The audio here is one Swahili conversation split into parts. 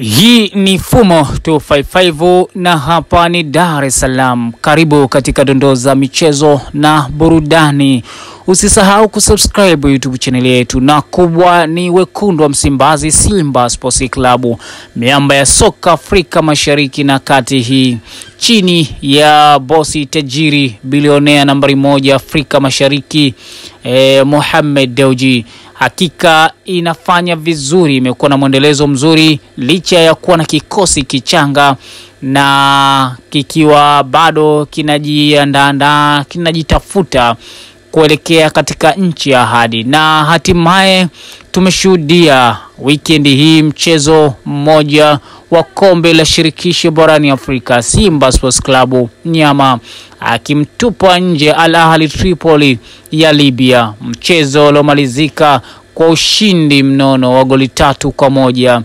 Hii ni Fumo 255 na hapa ni Dar es Salaam. Karibu katika dondoo za michezo na burudani. Usisahau kusubscribe YouTube channel yetu, na kubwa ni wekundu wa Msimbazi, Simba Sports Club, miamba ya soka Afrika Mashariki na Kati, hii chini ya bosi tajiri bilionea nambari moja Afrika Mashariki eh, Mohamed Dewji hakika inafanya vizuri, imekuwa na mwendelezo mzuri licha ya kuwa na kikosi kichanga na kikiwa bado kinajiandaandaa kinajitafuta kuelekea katika nchi ya ahadi, na hatimaye tumeshuhudia wikendi hii mchezo mmoja wa kombe la shirikisho barani Afrika, Simba Sports Club nyama akimtupa nje Al Ahli Tripoli ya Libya, mchezo uliomalizika kwa ushindi mnono wa goli tatu kwa moja.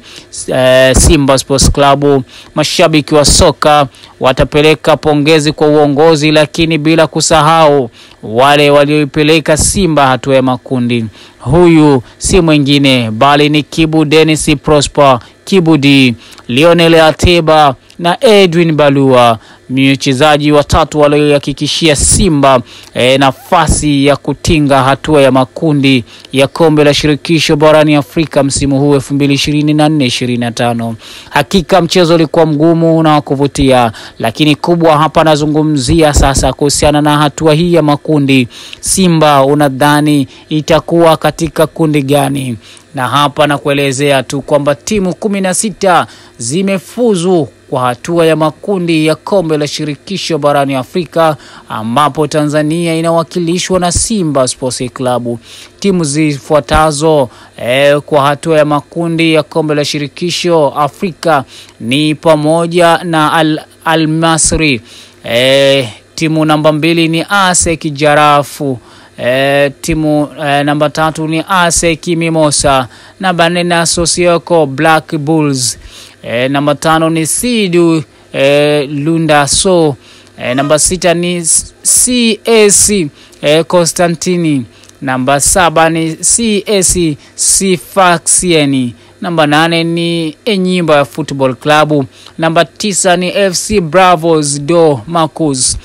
E, Simba Sports Club, mashabiki wa soka watapeleka pongezi kwa uongozi, lakini bila kusahau wale walioipeleka Simba hatua ya makundi. Huyu si mwingine bali ni Kibu Dennis Prosper Kibudi, Lionel Ateba na Edwin Balua, mchezaji watatu waliohakikishia Simba e, nafasi ya kutinga hatua ya makundi ya kombe la shirikisho barani Afrika msimu huu 2024-2025. Hakika mchezo ulikuwa mgumu na wa kuvutia, lakini kubwa hapa nazungumzia sasa kuhusiana na hatua hii ya makundi. Simba unadhani itakuwa katika kundi gani? na hapa nakuelezea tu kwamba timu kumi na sita zimefuzu kwa hatua ya makundi ya kombe la shirikisho barani Afrika ambapo Tanzania inawakilishwa na Simba Sports Club. Timu zifuatazo eh, kwa hatua ya makundi ya kombe la shirikisho Afrika ni pamoja na Al, Al Masry eh, timu namba mbili ni ASEC Jarafu. E, timu e, namba tatu ni ASEC Mimosa, namba nne na Sosioko Black Bulls, e, namba tano ni Sidu e, Lunda so e, namba sita ni CAC e, Constantini, namba saba ni CAC Sifaxieni, namba nane ni Enyimba Football Club, namba tisa ni FC Bravos do Marcus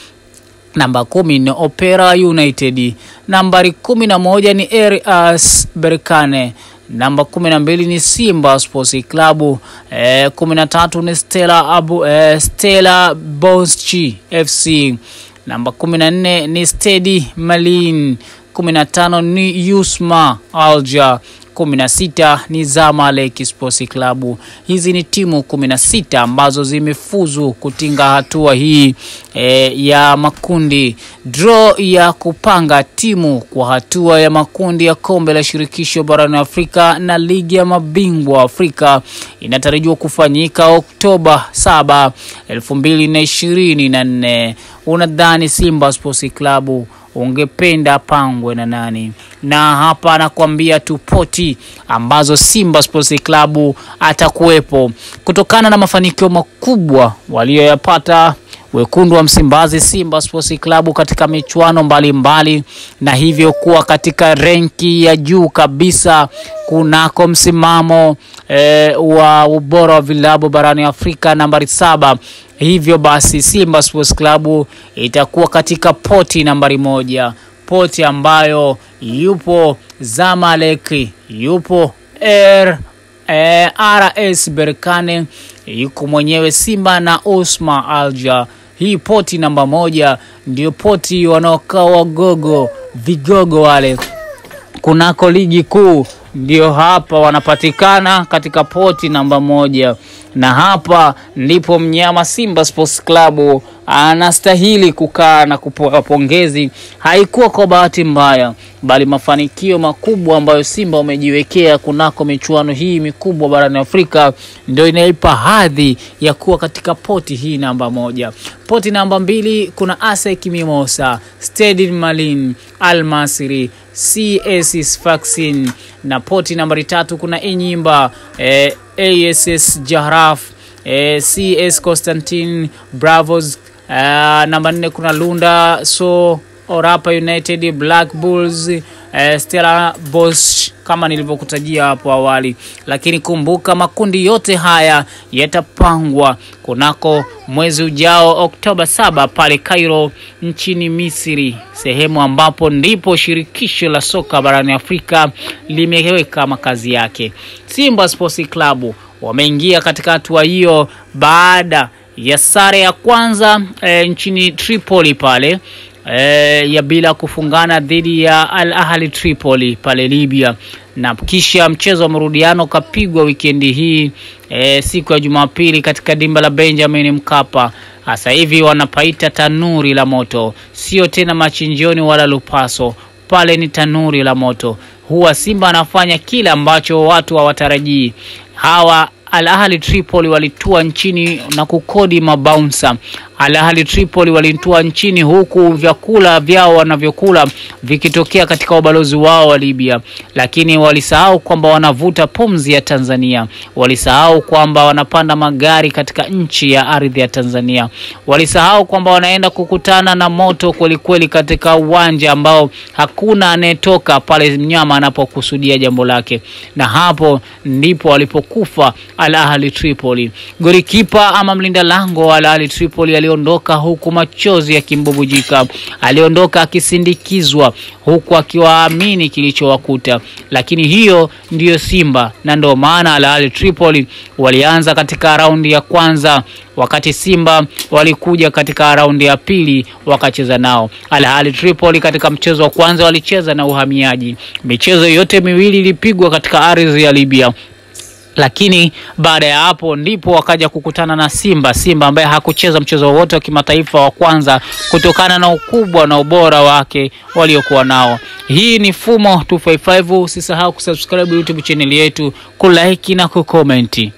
namba kumi ni Opera United, nambari kumi na moja ni RS Berkane, namba kumi na mbili ni Simba Sports Club, E, kumi na tatu ni Stella Abu, e, Stella Boschi FC, namba kumi na nne ni Stedi Malin, kumi na tano ni Yusma Alja kumi na sita ni Zamalek Sports Club. Hizi ni timu kumi na sita ambazo zimefuzu kutinga hatua hii e, ya makundi. Draw ya kupanga timu kwa hatua ya makundi ya kombe la shirikisho barani Afrika na ligi ya mabingwa Afrika inatarajiwa kufanyika Oktoba 7, 2024. Unadhani Simba Sports Club ungependa pangwe na nani? Na hapa anakuambia tupoti ambazo Simba Sports Club atakuwepo kutokana na mafanikio makubwa walioyapata wekundu wa Msimbazi Simba Sports Club katika michuano mbalimbali mbali, na hivyo kuwa katika renki ya juu kabisa kunako msimamo e, wa ubora wa vilabu barani Afrika nambari saba. Hivyo basi Simba Sports Club itakuwa katika poti nambari moja, poti ambayo yupo Zamalek, yupo R, e, RS Berkane, yuko mwenyewe Simba na Osma Alja. Hii poti namba moja ndio poti wanaokaa wagogo vigogo wale. Kunako ligi kuu, ndio hapa wanapatikana katika poti namba moja, na hapa ndipo mnyama Simba Sports Club anastahili kukaa na kupewa pongezi. Haikuwa kwa bahati mbaya, bali mafanikio makubwa ambayo Simba wamejiwekea kunako michuano hii mikubwa barani Afrika ndio inaipa hadhi ya kuwa katika poti hii namba moja. Poti namba mbili kuna ASEC Mimosa, Stade Malin, Al Masry, CS Faxin, na poti nambari tatu kuna Enyimba eh, ASS Jahraf eh, CS Constantine Bravos eh, namba nne kuna Lunda so Orapa United, Black Bulls, eh, Stellenbosch kama nilivyokutajia hapo awali, lakini kumbuka makundi yote haya yatapangwa kunako mwezi ujao Oktoba saba pale Cairo nchini Misri, sehemu ambapo ndipo shirikisho la soka barani Afrika limeweka makazi yake. Simba Sports Club wameingia katika hatua hiyo baada ya sare ya kwanza e, nchini Tripoli pale e, ya bila kufungana dhidi ya Al Ahli Tripoli pale Libya, na kisha mchezo wa marudiano ukapigwa wikendi hii e, siku ya Jumapili katika dimba la Benjamin Mkapa. Sasa hivi wanapaita tanuri la moto, sio tena machinjioni wala lupaso, pale ni tanuri la moto. Huwa Simba anafanya kile ambacho watu hawatarajii. Hawa Al Ahli Tripoli walitua nchini na kukodi mabounsa. Al Ahly Tripoli walitua nchini huku vyakula vyao wanavyokula vikitokea katika ubalozi wao wa Libya, lakini walisahau kwamba wanavuta pumzi ya Tanzania. Walisahau kwamba wanapanda magari katika nchi ya ardhi ya Tanzania. Walisahau kwamba wanaenda kukutana na moto kwelikweli katika uwanja ambao hakuna anayetoka pale mnyama anapokusudia jambo lake, na hapo ndipo walipokufa Al Ahly Tripoli. Golikipa ama mlinda lango wa Al Ahly Tripoli aliondoka huku machozi yakimbubujika, aliondoka akisindikizwa huku akiwaamini kilichowakuta. Lakini hiyo ndiyo Simba, na ndio maana Al Ahly Tripoli walianza katika raundi ya kwanza, wakati Simba walikuja katika raundi ya pili wakacheza nao. Al Ahly Tripoli katika mchezo wa kwanza walicheza na Uhamiaji. Michezo yote miwili ilipigwa katika ardhi ya Libya lakini baada ya hapo ndipo wakaja kukutana na Simba. Simba ambaye hakucheza mchezo wowote wa kimataifa wa kwanza kutokana na ukubwa na ubora wake waliokuwa nao. Hii ni Fumo 255. Usisahau kusubscribe YouTube chaneli yetu, kulike na kukomenti.